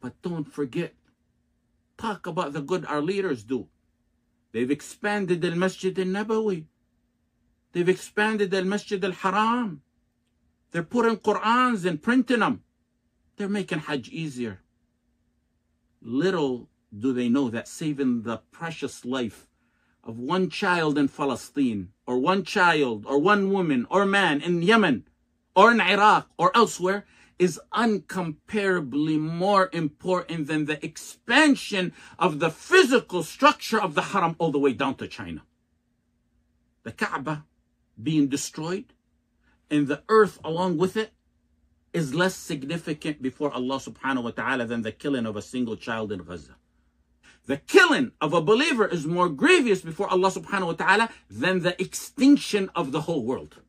But don't forget, talk about the good our leaders do. They've expanded the Masjid al-Nabawi. They've expanded the Masjid al-Haram. They're putting Qur'ans and printing them. They're making Hajj easier. Little do they know that saving the precious life of one child in Palestine, or one child, or one woman, or man in Yemen, or in Iraq, or elsewhere, is uncomparably more important than the expansion of the physical structure of the haram all the way down to China. The Kaaba being destroyed and the earth along with it is less significant before Allah subhanahu wa ta'ala than the killing of a single child in Gaza. The killing of a believer is more grievous before Allah subhanahu wa ta'ala than the extinction of the whole world.